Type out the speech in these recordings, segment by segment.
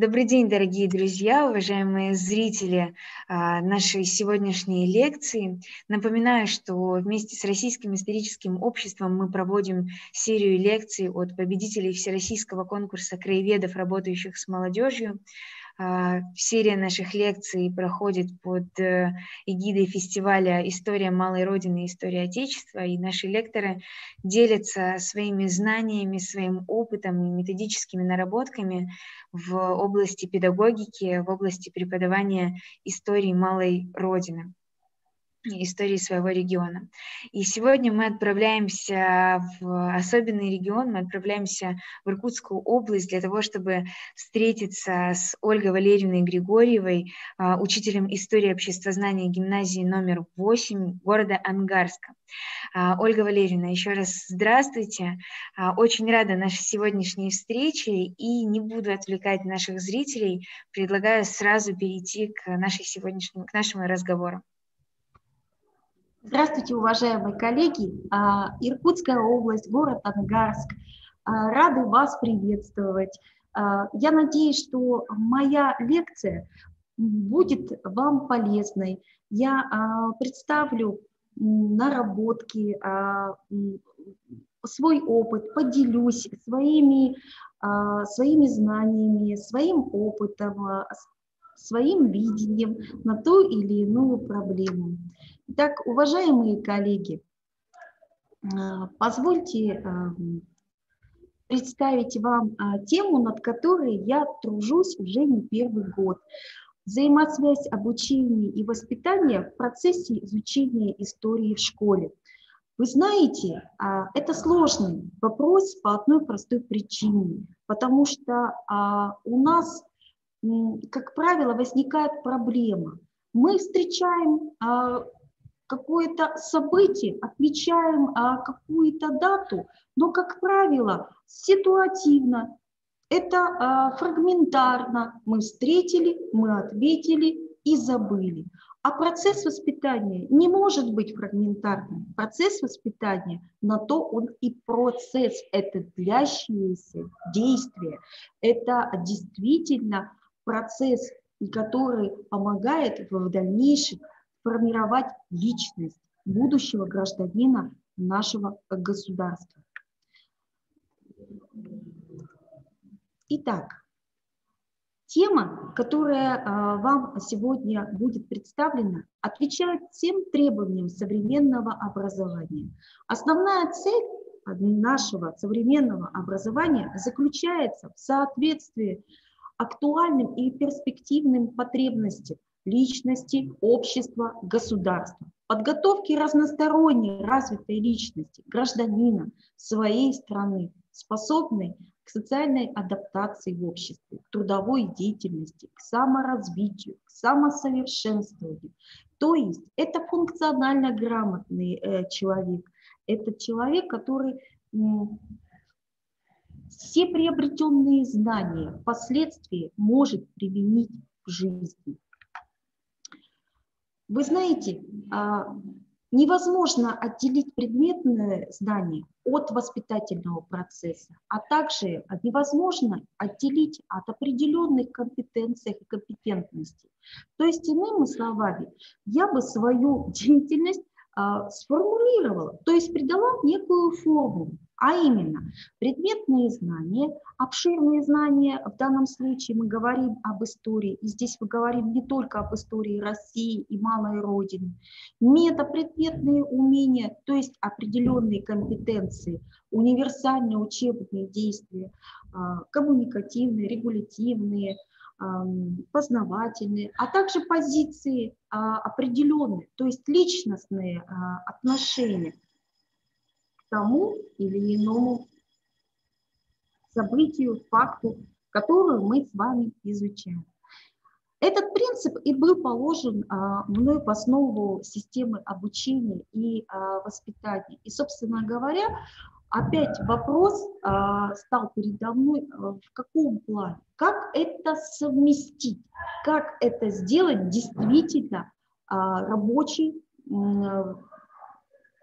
Добрый день, дорогие друзья, уважаемые зрители а, нашей сегодняшней лекции. Напоминаю, что вместе с Российским историческим обществом мы проводим серию лекций от победителей Всероссийского конкурса краеведов, работающих с молодежью. А, серия наших лекций проходит под э, эгидой фестиваля «История малой Родины. История Отечества», и наши лекторы делятся своими знаниями, своим опытом и методическими наработками в области педагогики, в области преподавания истории малой Родины истории своего региона. И сегодня мы отправляемся в особенный регион, мы отправляемся в Иркутскую область для того, чтобы встретиться с Ольгой Валерьевной Григорьевой, а, учителем истории обществознания гимназии номер 8 города Ангарска. А, Ольга Валерьевна, еще раз здравствуйте. А, очень рада нашей сегодняшней встрече и не буду отвлекать наших зрителей, предлагаю сразу перейти к, нашей сегодняшнему, к нашему разговору. Здравствуйте, уважаемые коллеги. А, Иркутская область, город Ангарск. А, рады вас приветствовать. А, я надеюсь, что моя лекция будет вам полезной. Я представлю наработки, свой опыт, поделюсь своими, своими знаниями, своим опытом, своим видением на ту или иную проблему. Итак, уважаемые коллеги, а, позвольте а, представить вам а, тему, над которой я тружусь уже не первый год. Взаимосвязь обучения и воспитания в процессе изучения истории в школе. Вы знаете, это сложный вопрос по одной простой причине, потому что у нас, как правило, возникает проблема. Мы встречаем какое-то событие, отмечаем а, какую-то дату, но, как правило, ситуативно, это а, фрагментарно. Мы встретили, мы ответили и забыли. А процесс воспитания не может быть фрагментарным. Процесс воспитания, на то он и процесс, это длящееся действие. Это действительно процесс, который помогает в дальнейшем формировать личность будущего гражданина нашего государства. Итак, тема, которая а, вам сегодня будет представлена, отвечает всем требованиям современного образования. Основная цель нашего современного образования заключается в соответствии актуальным и перспективным потребностям личности, общества, государства, подготовки разносторонней развитой личности, гражданина своей страны, способной к социальной адаптации в обществе, к трудовой деятельности, к саморазвитию, к самосовершенствованию. То есть это функционально грамотный э, человек, это человек, который э, все приобретенные знания впоследствии может применить в жизни. Вы знаете, а, невозможно отделить предметное знание от воспитательного процесса, а также невозможно отделить от определенных компетенций и компетентностей. То есть, иными словами, я бы свою деятельность а, сформулировала, то есть придала некую форму а именно предметные знания, обширные знания, в данном случае мы говорим об истории, и здесь мы говорим не только об истории России и малой Родины, метапредметные умения, то есть определенные компетенции, универсальные учебные действия, а, коммуникативные, регулятивные, познавательные, а также позиции а, определенные, то есть личностные а, отношения – тому или иному событию, факту, которую мы с вами изучаем. Этот принцип и был положен а, мной в основу системы обучения и а, воспитания. И, собственно говоря, опять вопрос а, стал передо мной а, в каком плане? Как это совместить? Как это сделать действительно а, рабочей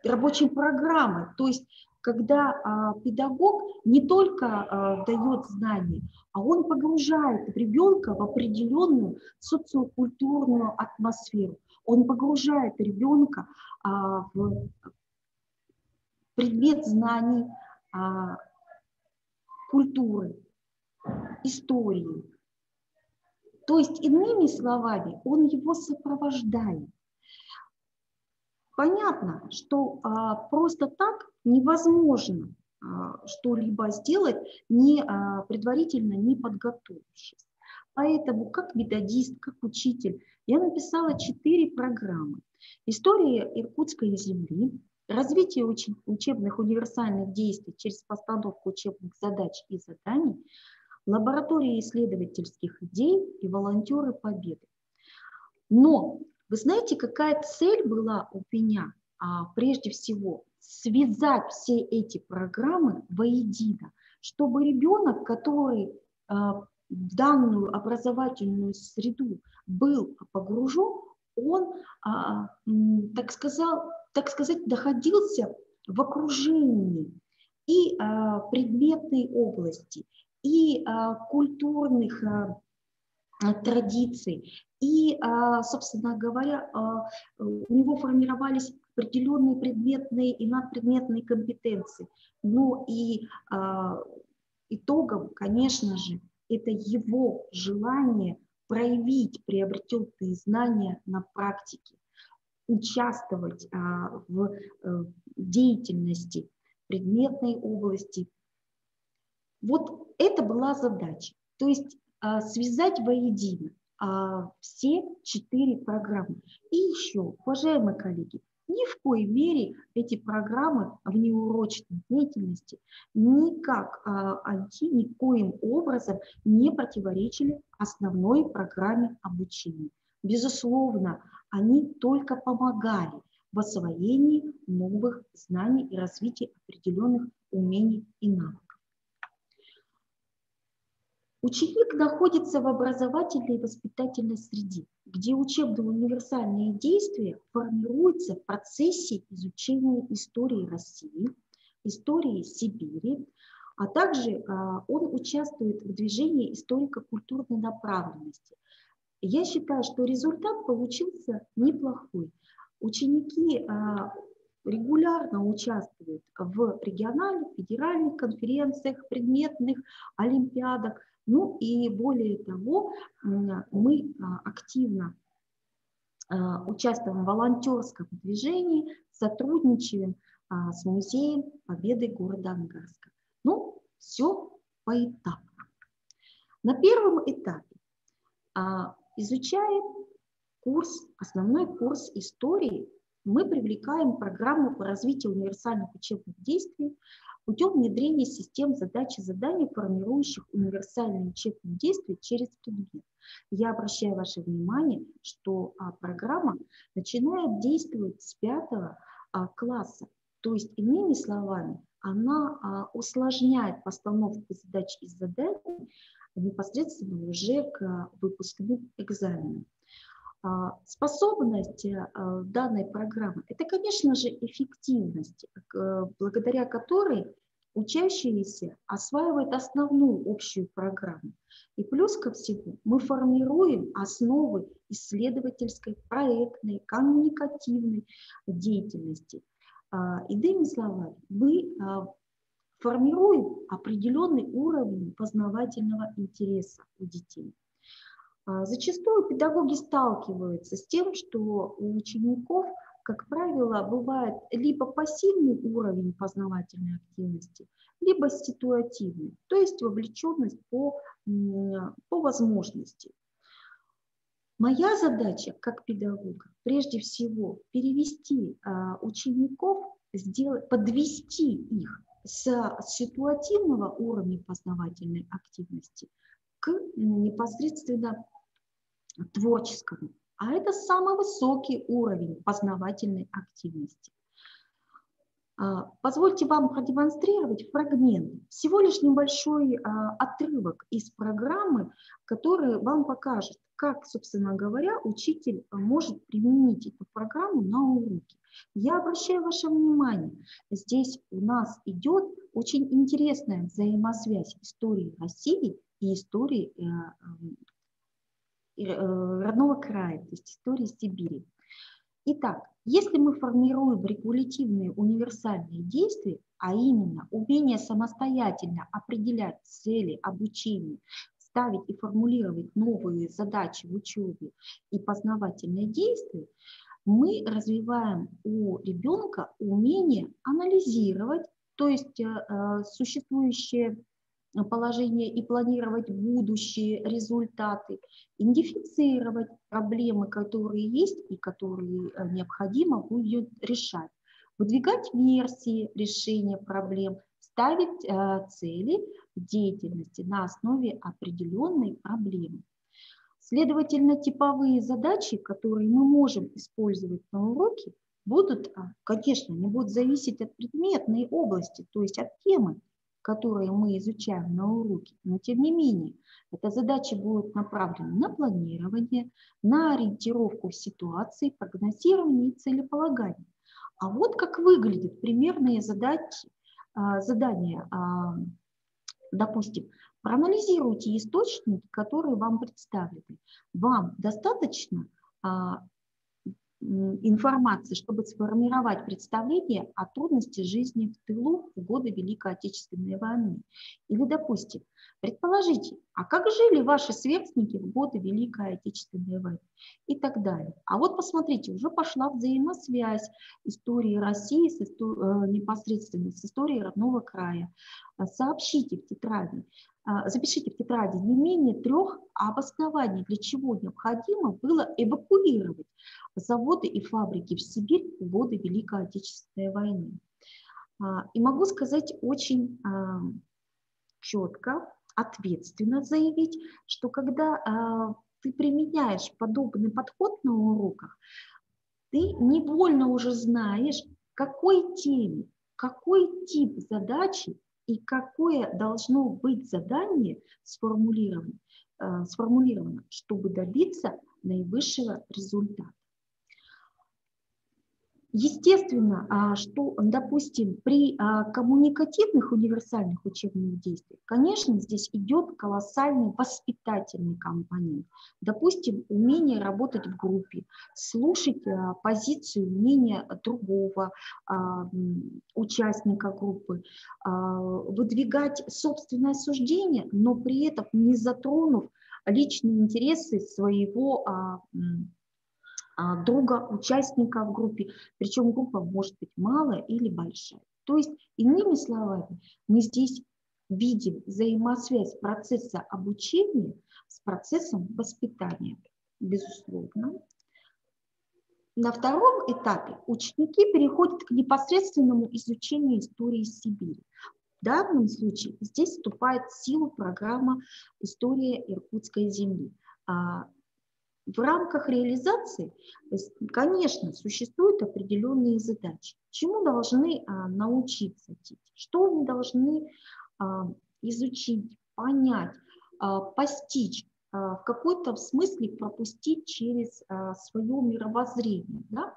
рабочей программы, то есть когда а, педагог не только а, дает знания, а он погружает ребенка в определенную социокультурную атмосферу. Он погружает ребенка а, в предмет знаний а, культуры, истории. То есть, иными словами, он его сопровождает. Понятно, что а, просто так невозможно а, что-либо сделать, не, а, предварительно не подготовившись. Поэтому как методист, как учитель, я написала четыре программы. История Иркутской земли, развитие учебных универсальных действий через постановку учебных задач и заданий, лаборатория исследовательских идей и волонтеры победы. Но вы знаете, какая цель была у меня? А, прежде всего, связать все эти программы воедино, чтобы ребенок, который а, в данную образовательную среду был погружен, он, а, так, сказал, так сказать, находился в окружении и а, предметной области, и культурных традиций, и, собственно говоря, у него формировались определенные предметные и надпредметные компетенции. Ну и итогом, конечно же, это его желание проявить приобретенные знания на практике, участвовать а, в а, деятельности предметной области. Вот это была задача. То есть а, связать воедино а, все четыре программы. И еще, уважаемые коллеги, ни в коей мере эти программы в неурочной деятельности никак а, они никоим образом не противоречили основной программе обучения. Безусловно, они только помогали в освоении новых знаний и развитии определенных умений и навыков. Ученик находится в образовательной и воспитательной среде, где учебно-универсальные действия формируются в процессе изучения истории России, истории Сибири, а также а, он участвует в движении историко-культурной направленности. Я считаю, что результат получился неплохой. Ученики а, регулярно участвуют в региональных, федеральных конференциях, предметных олимпиадах, ну и более того, мы а, активно а, участвуем в волонтерском движении, сотрудничаем а, с Музеем Победы города Ангарска. Ну, все поэтапно. На первом этапе изучаем курс, основной курс истории, мы привлекаем программу по развитию универсальных учебных действий путем внедрения систем задач и заданий, формирующих универсальные учебные действия через предмет. Я обращаю ваше внимание, что а, программа начинает действовать с пятого а, класса. То есть, иными словами, она а, усложняет постановку задач и заданий непосредственно уже к выпускным экзаменам. А, способность э, данной программы – это, конечно же, эффективность, благодаря которой учащиеся осваивают основную общую программу. И плюс ко всему мы формируем основы исследовательской, проектной, коммуникативной деятельности. А, иными словами, мы а, формируем определенный уровень познавательного интереса у детей. А, зачастую педагоги сталкиваются с тем, что у учеников, как правило, бывает либо пассивный уровень познавательной активности, либо ситуативный, то есть вовлеченность по, по возможности. Моя задача как педагога прежде всего перевести а, учеников, сделать, подвести их с ситуативного уровня познавательной активности к непосредственно творческому. А это самый высокий уровень познавательной активности. А, позвольте вам продемонстрировать фрагмент, всего лишь небольшой а, отрывок из программы, который вам покажет, как, собственно говоря, учитель может применить эту программу на уроке. Я обращаю ваше внимание, здесь у нас идет очень интересная взаимосвязь истории России и истории э, родного края, то есть истории Сибири. Итак, если мы формируем регулятивные универсальные действия, а именно умение самостоятельно определять цели обучения, ставить и формулировать новые задачи в учебе и познавательные действия, мы развиваем у ребенка умение анализировать, то есть э, существующие положение и планировать будущие результаты, идентифицировать проблемы, которые есть и которые э, необходимо будет решать, выдвигать версии решения проблем, ставить э, цели деятельности на основе определенной проблемы. Следовательно, типовые задачи, которые мы можем использовать на уроке, будут, а, конечно, не будут зависеть от предметной области, то есть от темы, которые мы изучаем на уроке, но тем не менее, эта задача будет направлена на планирование, на ориентировку в ситуации, прогнозирование и целеполагание. А вот как выглядят примерные задачи, а, задания. А, допустим, проанализируйте источники, которые вам представлены. Вам достаточно а, информации, чтобы сформировать представление о трудности жизни в тылу в годы Великой Отечественной войны. Или, допустим, предположите, а как жили ваши сверстники в годы Великой Отечественной войны и так далее. А вот посмотрите, уже пошла взаимосвязь истории России с. Э, непосредственно с историей родного края. Сообщите в тетради, запишите в тетради не менее трех обоснований, для чего необходимо было эвакуировать заводы и фабрики в Сибирь в годы Великой Отечественной войны. А, и могу сказать очень а, четко, ответственно заявить, что когда ты применяешь подобный подход на уроках, ты невольно уже знаешь, какой теме, какой тип задачи и какое должно быть задание сформулировано, э, сформулировано чтобы добиться наивысшего результата. Естественно, а, что, допустим, при а, коммуникативных универсальных учебных действиях, конечно, здесь идет колоссальный воспитательный компонент. Допустим, умение работать в группе, слушать а, позицию, мнение другого участника группы, выдвигать собственное суждение, но при этом не затронув личные интересы своего друга, участника в группе, причем группа может быть малая или большая. То есть, иными словами, мы здесь видим взаимосвязь процесса обучения с процессом воспитания, безусловно. На втором этапе ученики переходят к непосредственному изучению истории Сибири. В данном случае здесь вступает в силу программа «История Иркутской земли». В рамках реализации, конечно, существуют определенные задачи. Чему должны а, научиться дети? Что они должны а, изучить, понять, а, постичь, в какой-то смысле пропустить через свое мировоззрение. Да?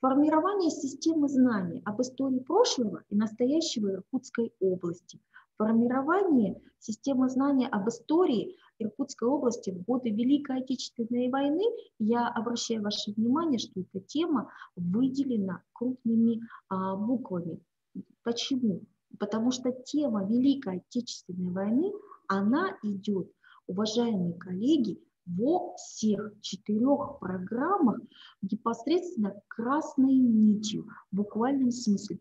Формирование системы знаний об истории прошлого и настоящего Иркутской области – формирование системы знания об истории Иркутской области в годы Великой Отечественной войны, я обращаю ваше внимание, что эта тема выделена крупными а, буквами. Почему? Потому что тема Великой Отечественной войны, она идет, уважаемые коллеги, во всех четырех программах непосредственно красной нитью, в буквальном смысле.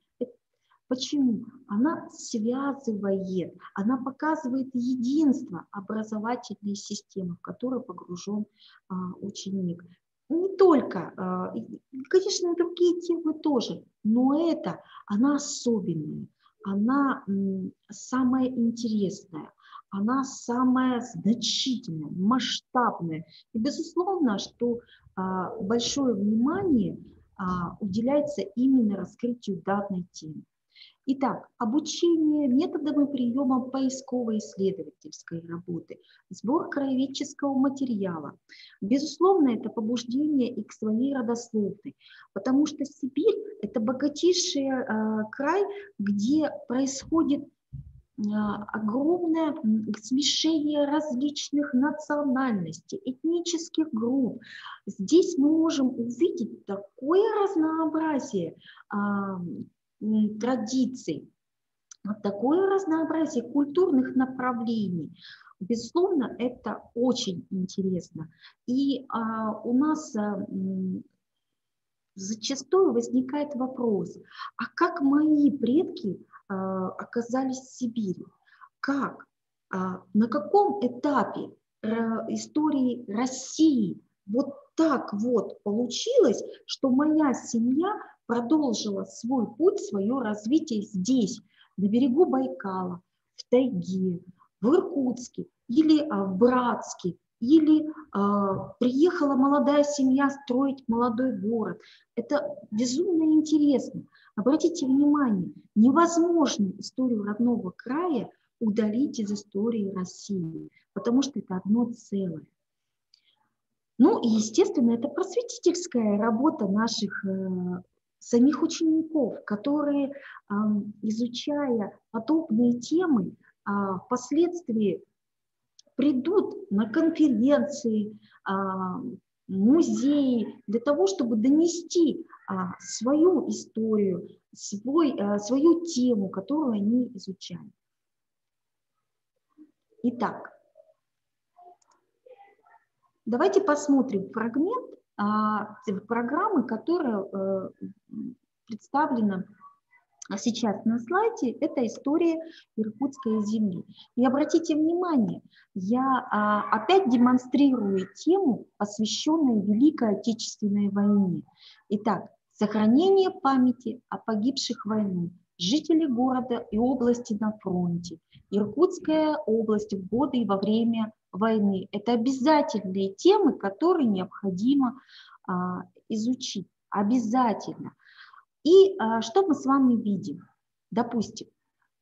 Почему? Она связывает, она показывает единство образовательной системы, в которую погружен а, ученик. Не только, а, конечно, другие темы тоже, но это, она особенная, она м, самая интересная, она самая значительная, масштабная. И безусловно, что а, большое внимание а, уделяется именно раскрытию данной темы. Итак, обучение методам и приемам поисково-исследовательской работы, сбор краеведческого материала. Безусловно, это побуждение и к своей родословной, потому что Сибирь – это богатейший э, край, где происходит а, огромное смешение различных национальностей, этнических групп. Здесь мы можем увидеть такое разнообразие традиций, такое разнообразие культурных направлений. Безусловно, это очень интересно. И а, у нас а, зачастую возникает вопрос, а как мои предки а, оказались в Сибири? Как? А, на каком этапе истории России вот так вот получилось, что моя семья продолжила свой путь, свое развитие здесь, на берегу Байкала, в тайге, в Иркутске или а, в Братске, или э, приехала молодая семья строить молодой город. Это безумно интересно. Обратите внимание, невозможно историю родного края удалить из истории России, потому что это одно целое. Ну и, естественно, это просветительская работа наших э, самих учеников, которые, изучая подобные темы, а, впоследствии придут на конференции, а, музеи для того, чтобы донести а, свою историю, свой, свою тему, которую они изучают. Итак, давайте посмотрим фрагмент программы, которая э, представлена сейчас на слайде, это история Иркутской земли. И обратите внимание, я а, опять демонстрирую тему, посвященную Великой Отечественной войне. Итак, сохранение памяти о погибших в войну, жители города и области на фронте, Иркутская область в годы и во время войны. Это обязательные темы, которые необходимо а, изучить. Обязательно. И а, что мы с вами видим? Допустим,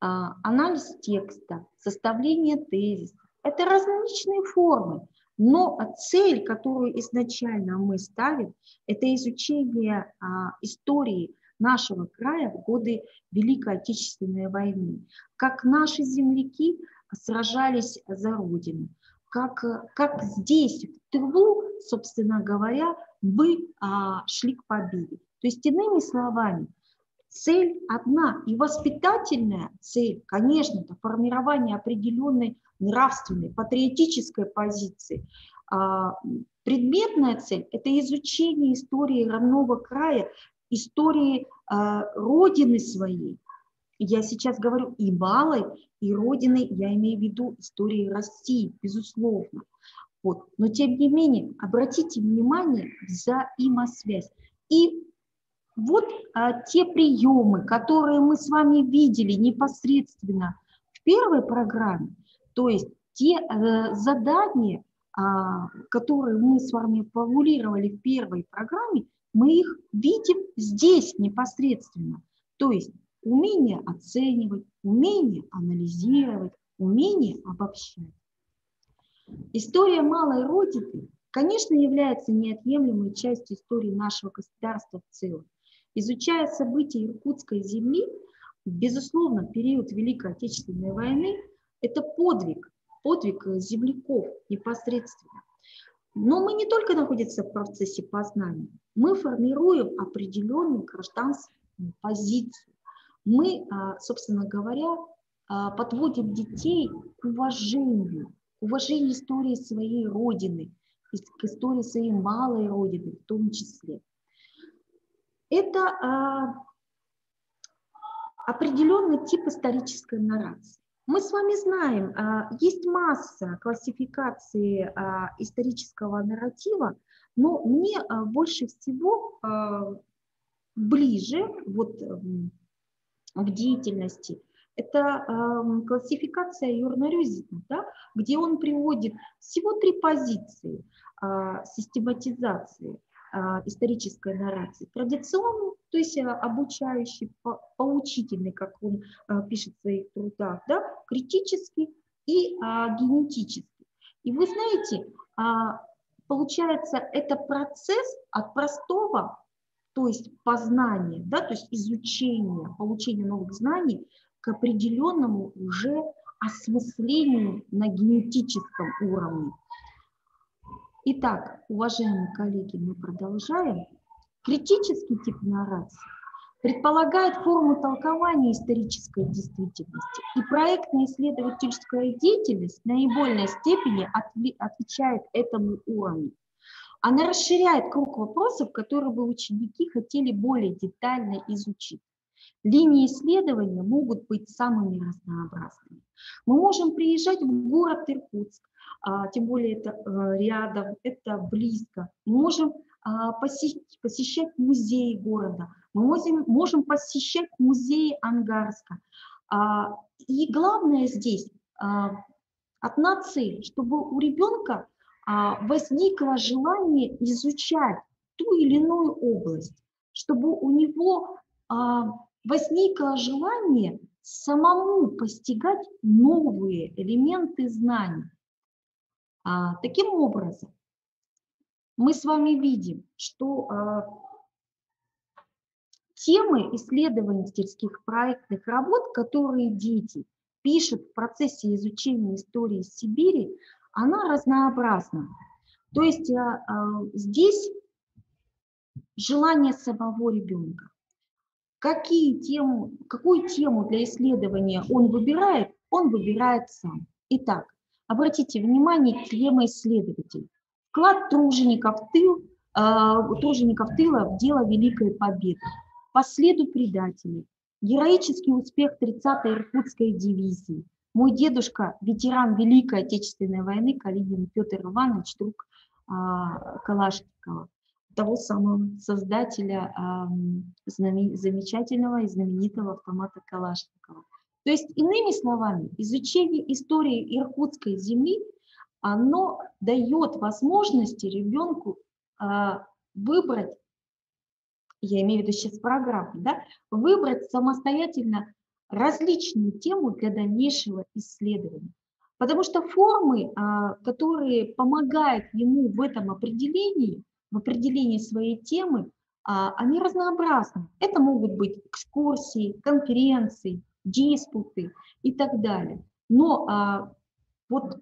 а, анализ текста, составление тезиса. Это различные формы, но цель, которую изначально мы ставим, это изучение а, истории нашего края в годы Великой Отечественной войны. Как наши земляки сражались за Родину, как, как здесь, в тылу, собственно говоря, вы а, шли к победе. То есть, иными словами, цель одна. И воспитательная цель, конечно, это формирование определенной нравственной, патриотической позиции. А, предметная цель – это изучение истории родного края, истории а, родины своей. Я сейчас говорю и малой, и родины, я имею в виду истории России, безусловно. Вот. Но тем не менее, обратите внимание, взаимосвязь. И вот а, те приемы, которые мы с вами видели непосредственно в первой программе, то есть те э, задания, а, которые мы с вами формулировали в первой программе, мы их видим здесь непосредственно. То есть умение оценивать, умение анализировать, умение обобщать. История малой Родины, конечно, является неотъемлемой частью истории нашего государства в целом. Изучая события Иркутской земли, безусловно, период Великой Отечественной войны, это подвиг, подвиг земляков непосредственно. Но мы не только находимся в процессе познания, мы формируем определенную гражданскую позицию. Мы, а, собственно говоря, а, подводим детей к уважению, к уважению истории своей Родины, к истории своей малой Родины в том числе. Это а, определенный тип исторической нарации. Мы с вами знаем, есть масса классификации а, исторического нарратива, но мне больше всего ближе вот, в деятельности это э, классификация Юрна Рюзина, да, где он приводит всего три позиции э, систематизации э, исторической наррации. Традиционную, то есть обучающий, поучительный, как он пишет в своих трудах, да, критический и генетический. И вы знаете, получается, это процесс от простого, то есть познания, да, то есть изучения, получения новых знаний к определенному уже осмыслению на генетическом уровне. Итак, уважаемые коллеги, мы продолжаем. Критический тип нарации предполагает форму толкования исторической действительности, и проектно-исследовательская деятельность в наибольшей степени отвечает этому уровню. Она расширяет круг вопросов, которые бы ученики хотели более детально изучить. Линии исследования могут быть самыми разнообразными. Мы можем приезжать в город Иркутск, а, тем более это э, рядом, это близко. Мы можем а, посещать, музеи города, мы можем, можем посещать музеи Ангарска. А, и главное здесь от нации, чтобы у ребенка возникло желание изучать ту или иную область, чтобы у него возникло желание самому постигать новые элементы знаний. А, таким образом, мы с вами видим, что а, темы исследовательских проектных работ, которые дети пишут в процессе изучения истории Сибири, она разнообразна. То есть а, а, здесь желание самого ребенка. Какие тему, какую тему для исследования он выбирает, он выбирает сам. Итак, обратите внимание, тема исследователь. Вклад тружеников, тыл, э, тружеников тыла в дело Великой Победы. По следу предателей. Героический успех 30-й Иркутской дивизии. Мой дедушка, ветеран Великой Отечественной войны, Калинин Петр Иванович, друг э, Калашникова того самого создателя замечательного и знаменитого автомата Калашникова. То есть, иными словами, изучение истории иркутской земли, оно дает возможности ребенку а, выбрать, я имею в виду сейчас программу, да, выбрать самостоятельно различную тему для дальнейшего исследования. Потому что формы, а, которые помогают ему в этом определении, в определении своей темы, а, они разнообразны. Это могут быть экскурсии, конференции, диспуты и так далее. Но а, вот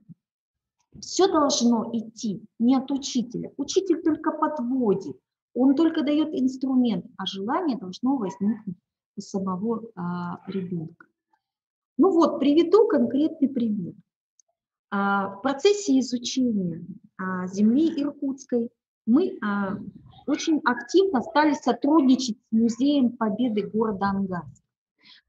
все должно идти не от учителя. Учитель только подводит, он только дает инструмент, а желание должно возникнуть у самого а, ребенка. Ну вот, приведу конкретный пример. А, в процессе изучения а, земли Иркутской мы очень активно стали сотрудничать с Музеем Победы города Ангарск.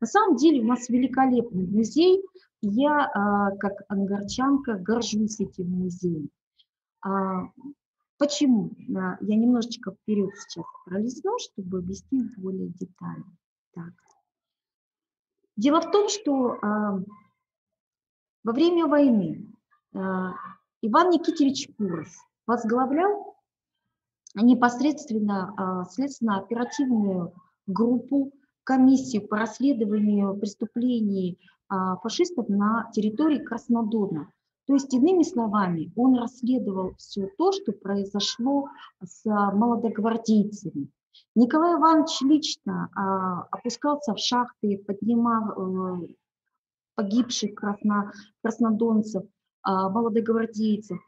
На самом деле у нас великолепный музей, я а, как ангарчанка горжусь этим музеем. Почему? Я немножечко вперед сейчас пролистну, чтобы объяснить более детально. Так. Дело в том, что а, во время войны а, Иван Никитич Курос возглавлял непосредственно а, следственно-оперативную группу, комиссию по расследованию преступлений а, фашистов на территории Краснодона. То есть, иными словами, он расследовал все то, что произошло с молодогвардейцами. Николай Иванович лично а, опускался в шахты, поднимал э, погибших красно, краснодонцев, молодогвардейцев,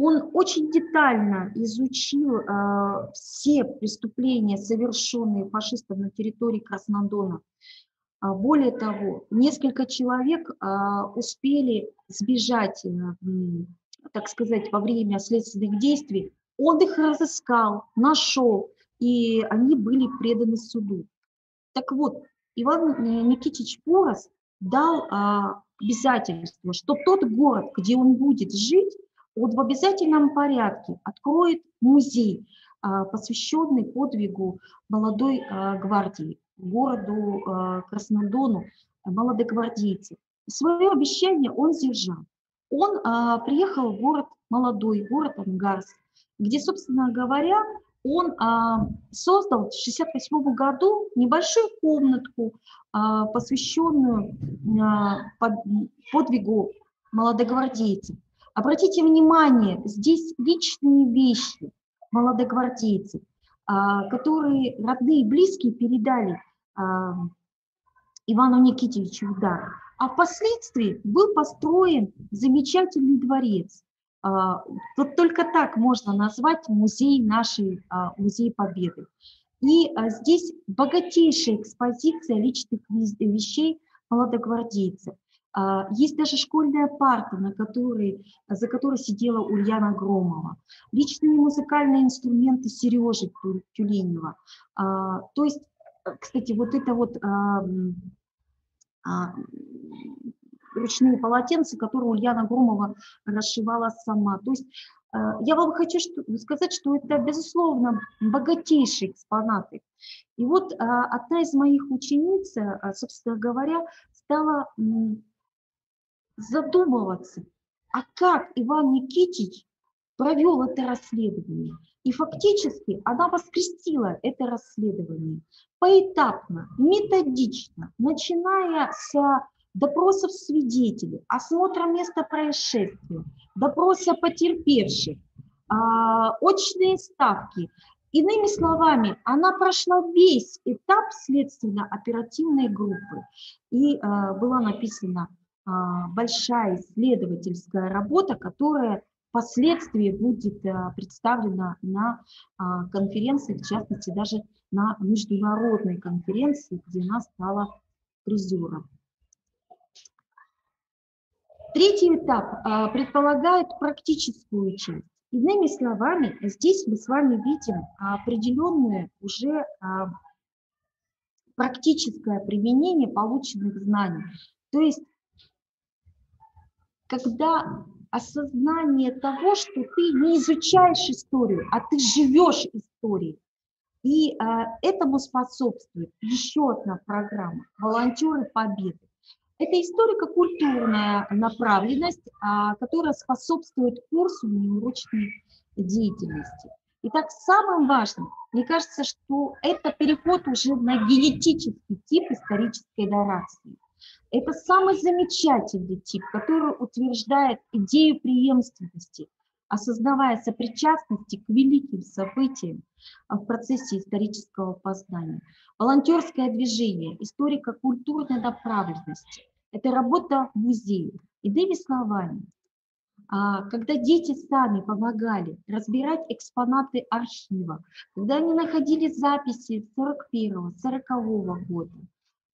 он очень детально изучил э, все преступления, совершенные фашистами на территории Краснодона. А, более того, несколько человек э, успели сбежать, э, так сказать, во время следственных действий. Он их разыскал, нашел, и они были преданы суду. Так вот, Иван Никитич Порос дал э, обязательство, что тот город, где он будет жить, вот в обязательном порядке откроет музей, а, посвященный подвигу молодой а, гвардии, городу а, Краснодону, молодогвардейцев. Свое обещание он сдержал. Он приехал в город молодой, город Ангарск, где, собственно говоря, он а, создал в 1968 году небольшую комнатку, а, посвященную а, под, подвигу молодогвардейцев. Обратите внимание, здесь личные вещи молодогвардейцев, а, которые родные и близкие передали а, Ивану Никитичу в дар. А впоследствии был построен замечательный дворец. А, вот только так можно назвать музей нашей, музей Победы. И здесь богатейшая экспозиция личных вещей молодогвардейцев. А, есть даже школьная парта, на которой, за которой сидела Ульяна Громова. Личные музыкальные инструменты Сережи Тюленева. А, то есть, э, кстати, вот это вот а, ручные полотенца, которые Ульяна Громова расшивала сама. То есть э, я вам хочу сказать, что это, безусловно, богатейшие экспонаты. И вот одна из моих учениц, э, собственно говоря, стала задумываться, а как Иван Никитич провел это расследование. И фактически она воскресила это расследование поэтапно, методично, начиная с допросов свидетелей, осмотра места происшествия, допроса потерпевших, а, очные ставки. Иными словами, она прошла весь этап следственно-оперативной группы и а, была написана а, большая исследовательская работа, которая впоследствии будет представлена на конференции, в частности, даже на международной конференции, где она стала призером. Третий этап предполагает практическую часть. Иными словами, здесь мы с вами видим определенное уже практическое применение полученных знаний. То есть когда осознание того, что ты не изучаешь историю, а ты живешь историей. И а, этому способствует еще одна программа «Волонтеры Победы». Это историко-культурная направленность, а, которая способствует курсу неурочной деятельности. Итак, самым важным, мне кажется, что это переход уже на генетический тип исторической нарации. Это самый замечательный тип, который утверждает идею преемственности, осознавая сопричастности к великим событиям в процессе исторического познания. Волонтерское движение, историко-культурной направленности – это работа в музее. Иными словами, а, когда дети сами помогали разбирать экспонаты архива, когда они находили записи 41-40 года,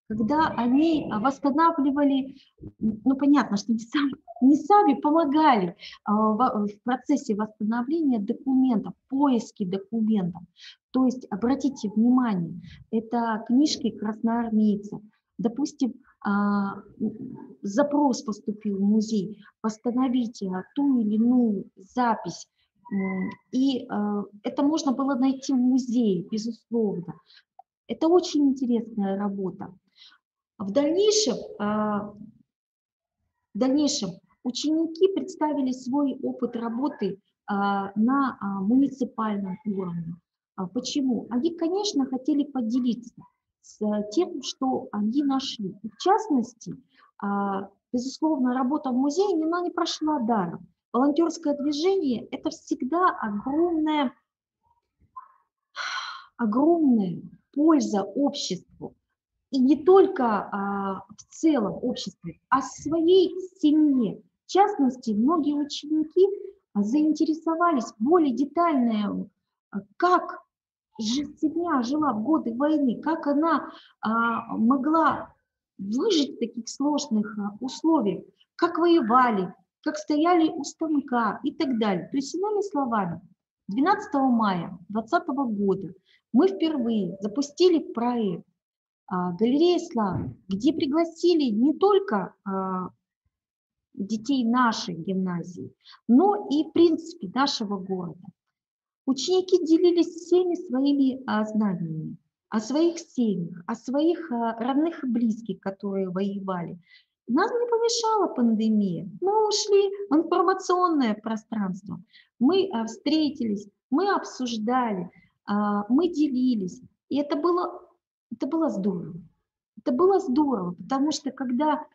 когда они восстанавливали, ну понятно, что не сами, не сами помогали а, в процессе восстановления документов, поиски документов. То есть, обратите внимание, это книжки красноармейцев. Допустим, а, запрос поступил в музей, восстановите ту или иную запись, и а, это можно было найти в музее, безусловно. Это очень интересная работа. В дальнейшем, а, в дальнейшем ученики представили свой опыт работы а, на а, муниципальном уровне. Почему? Они, конечно, хотели поделиться с тем, что они нашли. И в частности, безусловно, работа в музее, она не прошла даром. Волонтерское движение – это всегда огромная, огромная польза обществу и не только а, в целом обществе, а своей семье. В частности, многие ученики заинтересовались более детально, а, как семья жила в годы войны, как она а, могла выжить в таких сложных а, условиях, как воевали, как стояли у станка и так далее. То есть, иными словами, 12 мая 2020 года мы впервые запустили проект галерея славы, где пригласили не только а, детей нашей гимназии, но и, в принципе, нашего города. Ученики делились всеми своими а, знаниями о своих семьях, о своих родных и близких, которые воевали. Нам не помешала пандемия. Мы ушли в информационное пространство. Мы встретились, мы обсуждали, а, мы делились. И это было, это было здорово. Это было здорово, потому что когда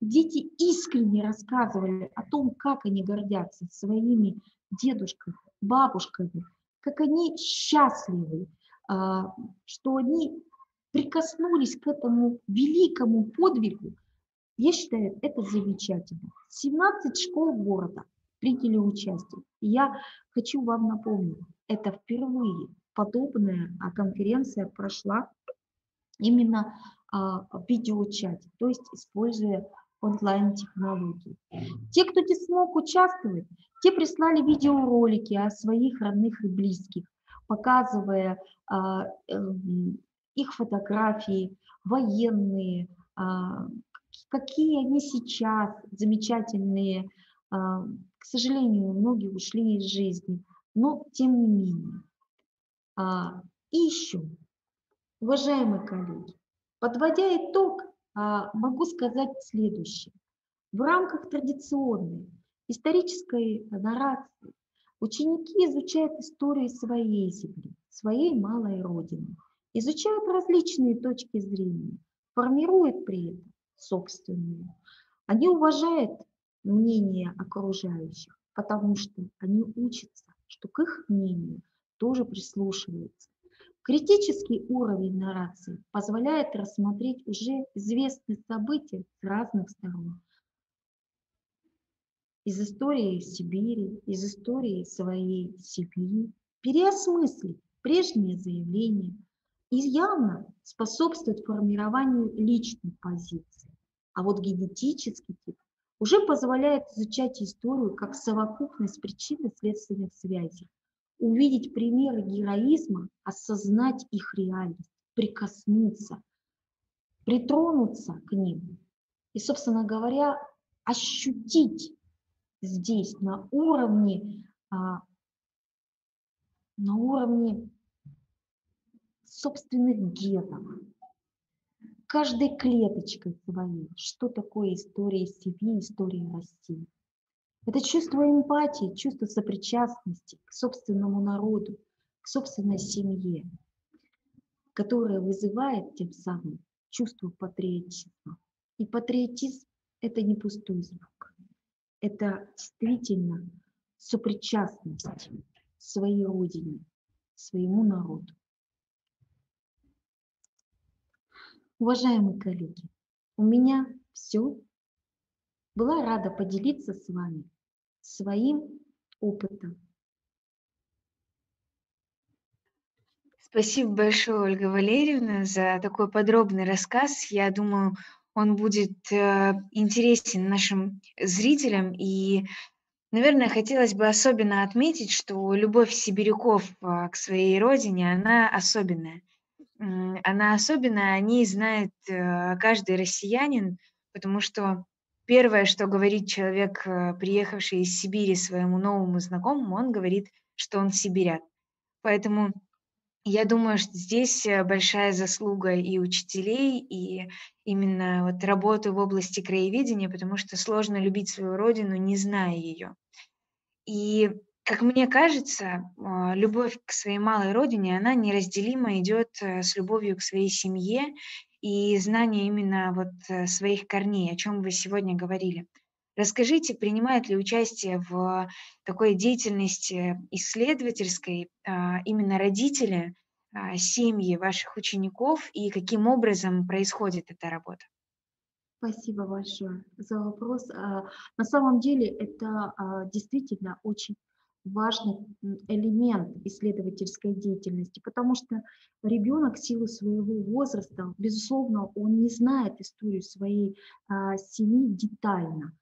дети искренне рассказывали о том, как они гордятся своими дедушками, бабушками, как они счастливы, а, что они прикоснулись к этому великому подвигу, я считаю, это замечательно. 17 школ города приняли участие. И я хочу вам напомнить, это впервые подобная а, конференция прошла именно а, в видеочате, то есть используя онлайн-технологии. Те, кто не смог участвовать, те прислали видеоролики о своих родных и близких, показывая а, эм, их фотографии, военные, какие они сейчас замечательные. К сожалению, многие ушли из жизни, но тем не менее. А, и еще, уважаемые коллеги, подводя итог, а, могу сказать следующее. В рамках традиционной исторической нарации ученики изучают историю своей земли, своей малой родины, изучают различные точки зрения, формируют при этом собственную. Они уважают мнение окружающих, потому что они учатся, что к их мнению тоже прислушиваются. Критический уровень нарации позволяет рассмотреть уже известные события с разных сторон. Из истории Сибири, из истории своей семьи, переосмыслить прежние заявления и явно способствует формированию личной позиции. А вот генетический тип уже позволяет изучать историю как совокупность причин и следственных связей, увидеть примеры героизма, осознать их реальность, прикоснуться, притронуться к ним и, собственно говоря, ощутить здесь на уровне, а, на уровне собственных генов, каждой клеточкой своей, что такое история семьи, история России. Это чувство эмпатии, чувство сопричастности к собственному народу, к собственной семье, которое вызывает тем самым чувство патриотизма. И патриотизм – это не пустой звук. Это действительно сопричастность своей родине, своему народу. Уважаемые коллеги, у меня все. Была рада поделиться с вами своим опытом. Спасибо большое, Ольга Валерьевна, за такой подробный рассказ. Я думаю, он будет э, интересен нашим зрителям. И, наверное, хотелось бы особенно отметить, что любовь сибиряков э, к своей родине, она особенная она особенная, о ней знает э, каждый россиянин, потому что первое, что говорит человек, э, приехавший из Сибири своему новому знакомому, он говорит, что он сибиряк. Поэтому я думаю, что здесь э, большая заслуга и учителей, и именно вот работы в области краеведения, потому что сложно любить свою родину, не зная ее. И как мне кажется, а, любовь к своей малой родине, она неразделимо идет э, с любовью к своей семье и знание именно вот э, своих корней, о чем вы сегодня говорили. Расскажите, принимают ли участие в такой деятельности исследовательской а, именно родители, а, семьи ваших учеников и каким образом происходит эта работа? Спасибо большое за вопрос. На самом деле это действительно очень важный элемент исследовательской деятельности, потому что ребенок в силу своего возраста, безусловно, он не знает историю своей а, семьи детально,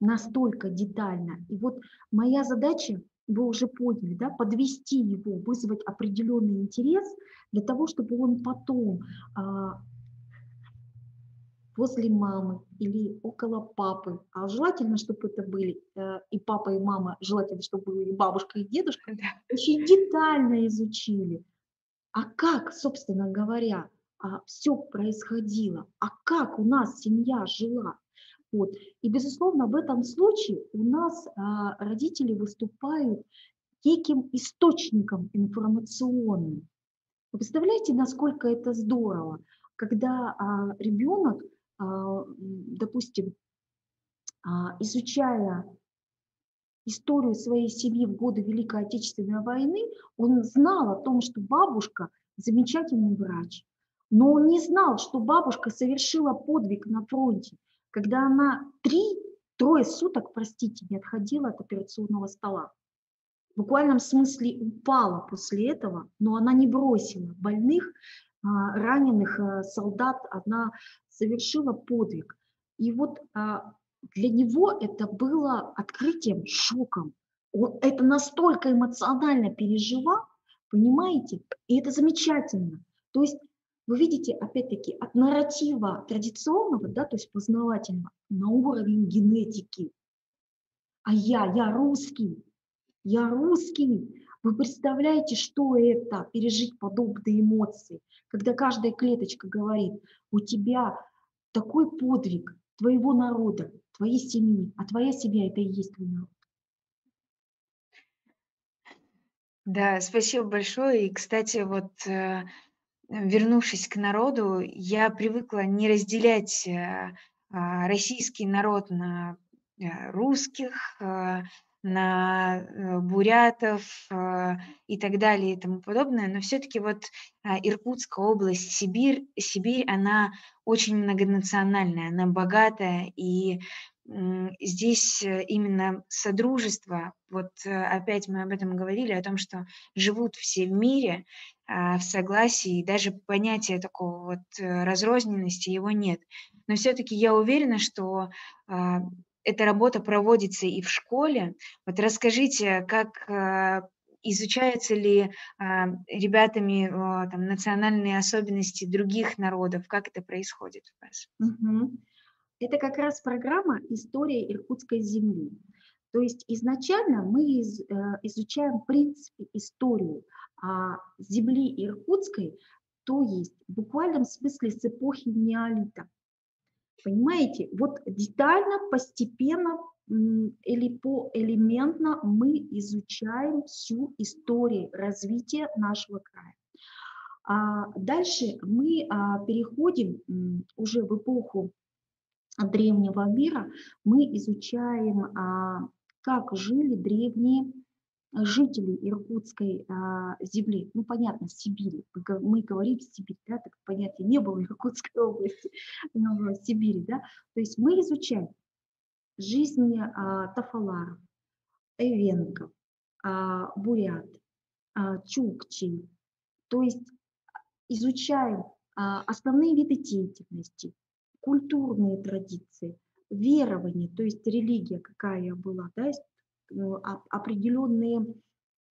настолько детально. И вот моя задача, вы уже поняли, да, подвести его, вызвать определенный интерес для того, чтобы он потом а, возле мамы или около папы, а желательно, чтобы это были э, и папа, и мама, желательно, чтобы были и бабушка, и дедушка, да. очень детально изучили. А как, собственно говоря, а, все происходило, а как у нас семья жила. Вот. И, безусловно, в этом случае у нас а, родители выступают неким источником информационным. Вы представляете, насколько это здорово, когда а, ребенок, допустим, а, изучая историю своей семьи в годы Великой Отечественной войны, он знал о том, что бабушка замечательный врач, но он не знал, что бабушка совершила подвиг на фронте, когда она три, трое суток, простите, не отходила от операционного стола. В буквальном смысле упала после этого, но она не бросила больных, а, раненых а, солдат, она совершила подвиг. И вот а, для него это было открытием, шоком. Он это настолько эмоционально переживал, понимаете? И это замечательно. То есть вы видите, опять-таки, от нарратива традиционного, да, то есть познавательного, на уровень генетики. А я, я русский, я русский. Вы представляете, что это, пережить подобные эмоции, когда каждая клеточка говорит, у тебя такой подвиг твоего народа, твоей семьи, а твоя семья – это и есть твой народ. Да, спасибо большое. И, кстати, вот э, вернувшись к народу, я привыкла не разделять э, а, российский народ на э, русских, на э, бурятов э, и так далее и тому подобное, но все-таки вот а, Иркутская область, Сибирь, Сибирь, она очень многонациональная, она богатая, и здесь э, именно содружество, вот опять мы об этом говорили, о том, что живут все в мире, а, в согласии, и даже понятия такого вот разрозненности его нет. Но все-таки я уверена, что а, эта работа проводится и в школе. Вот расскажите, как э, изучаются ли а, ребятами там, национальные особенности других народов, как это происходит у вас? Это как раз программа «История иркутской земли». То есть изначально мы из, э, изучаем в принципе историю а, земли иркутской, то есть в буквальном смысле с эпохи неолита. Понимаете, вот детально, постепенно или поэлементно мы изучаем всю историю развития нашего края. А дальше мы а, переходим уже в эпоху древнего мира, мы изучаем, а, как жили древние жителей Иркутской а, земли, ну понятно, Сибири, мы говорим Сибирь, да, так понятия не было Иркутской области, но Сибири, да, то есть мы изучаем жизнь а, тафаларов, эвенков, а, бурят, а, чукчей, то есть изучаем основные виды деятельности, культурные традиции, верование, то есть религия какая была, да, определенные,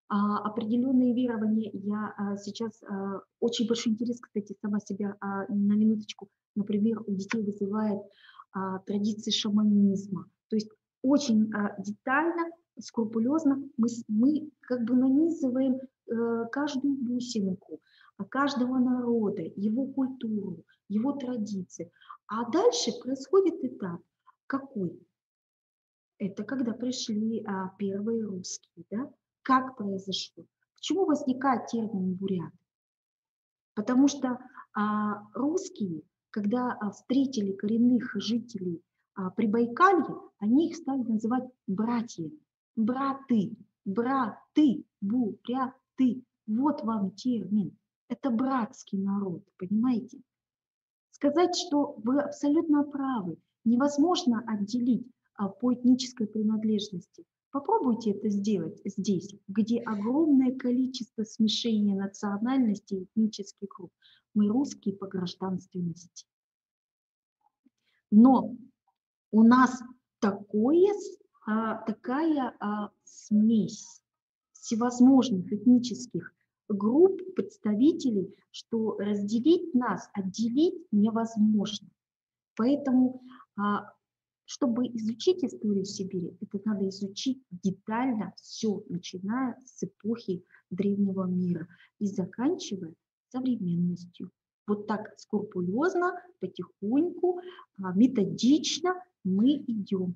а, определенные верования. Я а, сейчас а, очень большой интерес, кстати, сама себя на минуточку, например, у детей вызывает традиции шаманизма. То есть очень детально, скрупулезно мы, мы как бы нанизываем э, каждую бусинку каждого народа, его культуру, его традиции. А дальше происходит этап какой? Это когда пришли а, первые русские, да? Как произошло? Почему возникает термин бурят? Потому что а, русские, когда а, встретили коренных жителей а, Прибайкалья, они их стали называть братья, браты, браты, буряты. Вот вам термин. Это братский народ, понимаете? Сказать, что вы абсолютно правы, невозможно отделить по этнической принадлежности. Попробуйте это сделать здесь, где огромное количество смешения национальностей и этнических групп. Мы русские по гражданственности. Но у нас такое, а, такая а, смесь всевозможных этнических групп, представителей, что разделить нас, отделить невозможно. Поэтому чтобы изучить историю Сибири, это надо изучить детально все, начиная с эпохи древнего мира и заканчивая современностью. Вот так скрупулезно, потихоньку, а, методично мы идем.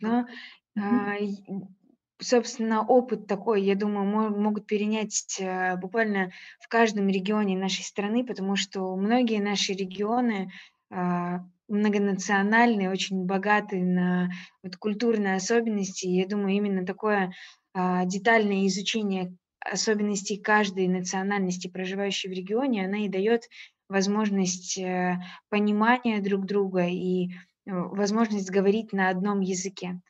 Да, а, собственно, опыт такой, я думаю, могут перенять э, буквально в каждом регионе нашей страны, потому что многие наши регионы а, многонациональные, очень богатые на вот, культурные особенности. Я думаю, именно такое а, детальное изучение особенностей каждой национальности, проживающей в регионе, она и дает возможность э, понимания друг друга и э, возможность говорить на одном языке.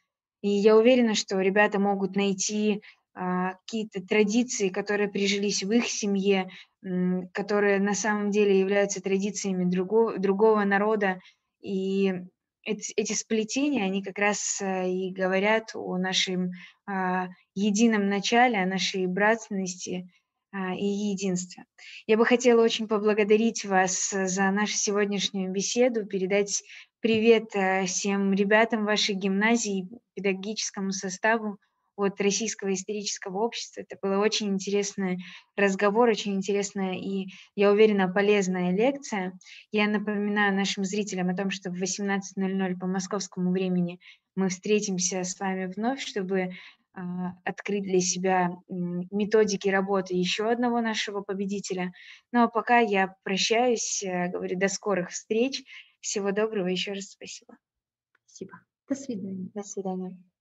И я уверена, что ребята могут найти а, какие-то традиции, которые прижились в их семье, которые на самом деле являются традициями другого, другого народа. И эти, сплетения, они как раз э, и говорят о нашем а, едином начале, о нашей братственности а, и единстве. Я бы хотела очень поблагодарить вас за нашу сегодняшнюю беседу, передать привет э, всем ребятам вашей гимназии, педагогическому составу от Российского исторического общества. Это был очень интересный разговор, очень интересная и, я уверена, полезная лекция. Я напоминаю нашим зрителям о том, что в 18.00 по московскому времени мы встретимся с вами вновь, чтобы а, открыть для себя методики работы еще одного нашего победителя. Ну а пока я прощаюсь, э, говорю до скорых встреч. Всего доброго, еще раз спасибо. Спасибо. До свидания. До свидания.